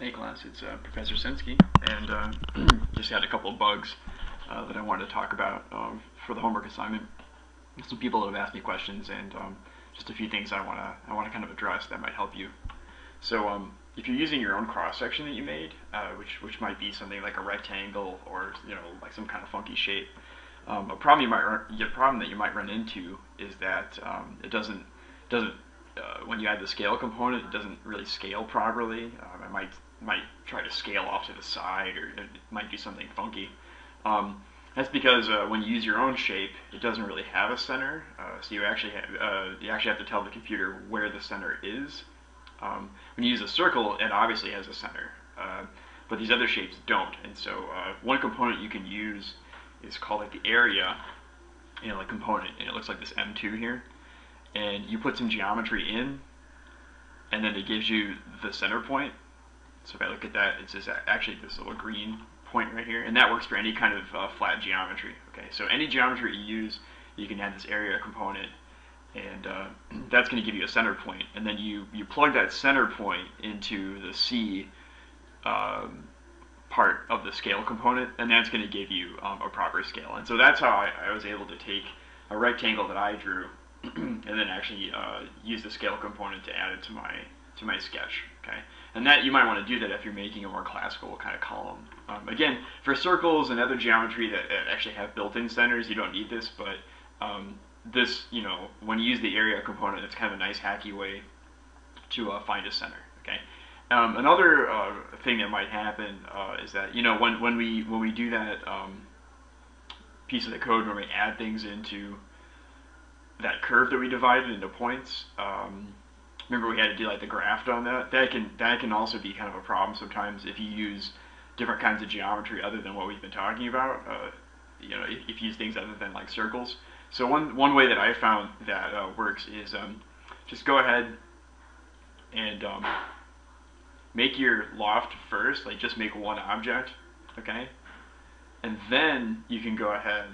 Hey class, it's uh, Professor Senske, and uh, just had a couple of bugs uh, that I wanted to talk about um, for the homework assignment. Some people have asked me questions, and um, just a few things I want to I want to kind of address that might help you. So um, if you're using your own cross section that you made, uh, which which might be something like a rectangle or you know like some kind of funky shape, um, a problem you might run, problem that you might run into is that um, it doesn't doesn't uh, when you add the scale component, it doesn't really scale properly. Um, it might might try to scale off to the side or it might do something funky. Um, that's because uh, when you use your own shape, it doesn't really have a center. Uh, so you actually have, uh, you actually have to tell the computer where the center is. Um, when you use a circle, it obviously has a center, uh, but these other shapes don't. And so uh, one component you can use is called like the area, you know, like component, and it looks like this M2 here. And you put some geometry in, and then it gives you the center point. So if I look at that, it's just actually this little green point right here, and that works for any kind of uh, flat geometry. Okay, so any geometry you use, you can add this area component, and uh, that's going to give you a center point. and then you you plug that center point into the C um, part of the scale component, and that's going to give you um, a proper scale. And so that's how I, I, was able to take a rectangle that I drew, and then actually uh, use the scale component to add it to my to my sketch. Okay, and that you might want to do that if you're making a more classical kind of column. Um, again, for circles and other geometry that, actually have built-in centers, you don't need this, but um, this, you know, when you use the area component, it's kind of a nice hacky way to uh, find a center. Okay. Um, another uh, thing that might happen uh, is that you know when when we when we do that um, piece of the code where we add things into that curve that we divided into points. Um, remember we had to do like the graft on that. That can that can also be kind of a problem sometimes if you use different kinds of geometry other than what we've been talking about. Uh, you know, if, if, you use things other than like circles. So one one way that I found that uh, works is um, just go ahead and um, make your loft first. Like just make one object, okay, and then you can go ahead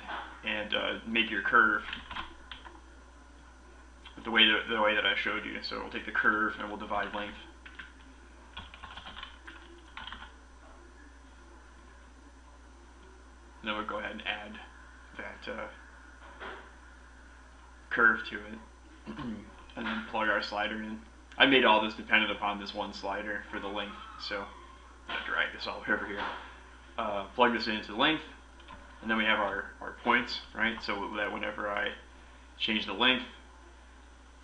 and uh, make your curve the way that, the way that I showed you. So we'll take the curve and we'll divide length. Then we'll go ahead and add that uh, curve to it. and then plug our slider in. I made all this dependent upon this one slider for the length, so I'm gonna drag this all over here. Uh, plug this into the length, and then we have our, our points, right? So that whenever I change the length,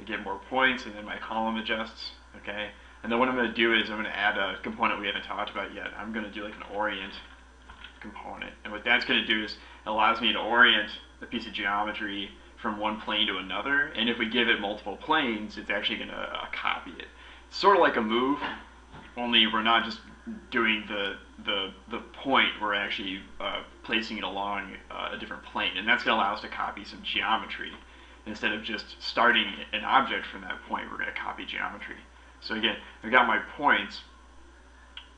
I get more points, and then my column adjusts, okay? And then what I'm going to do is I'm going to add a component we haven't talked about yet. I'm going to do like an orient component. And what that's going to do is it allows me to orient a piece of geometry from one plane to another. And if we give it multiple planes, it's actually going to uh, copy it. It's sort of like a move, only we're not just doing the the the point. We're actually uh, placing it along uh, a different plane, and that's going to allow us to copy some geometry instead of just starting an object from that point, we're going to copy geometry. So again, I've got my points,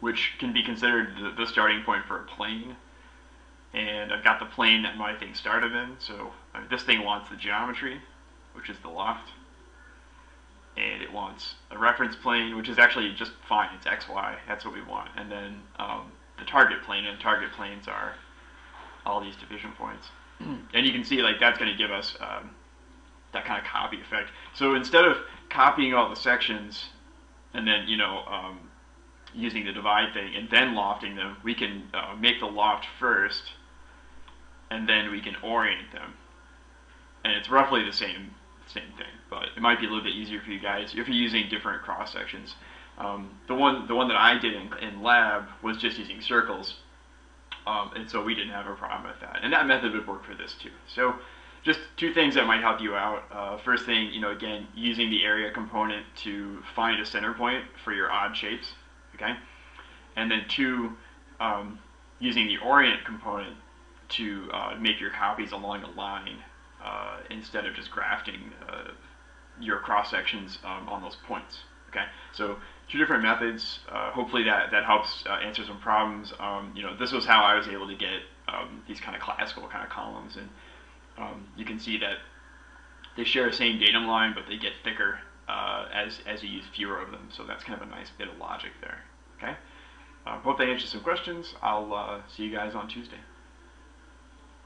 which can be considered the, the, starting point for a plane. And I've got the plane that my thing started in. So uh, this thing wants the geometry, which is the loft. And it wants a reference plane, which is actually just fine. It's XY. That's what we want. And then um, the target plane, and target planes are all these division points. and you can see like that's going to give us um, that kind of copy effect. So instead of copying all the sections and then you know um, using the divide thing and then lofting them, we can uh, make the loft first, and then we can orient them. And it's roughly the same same thing, but it might be a little bit easier for you guys if you're using different cross sections. Um, the one the one that I did in, in lab was just using circles, um, and so we didn't have a problem with that. And that method would work for this too. So just two things that might help you out. Uh, first thing, you know, again, using the area component to find a center point for your odd shapes, okay? And then two, um, using the orient component to uh, make your copies along a line uh, instead of just grafting uh, your cross sections um, on those points, okay? So two different methods. Uh, hopefully that, that helps uh, answer some problems. Um, you know, this was how I was able to get um, these kind of classical kind of columns and um, you can see that they share the same datum line, but they get thicker uh, as, as you use fewer of them. So that's kind of a nice bit of logic there. Okay. hope that answers some questions. I'll uh, see you guys on Tuesday.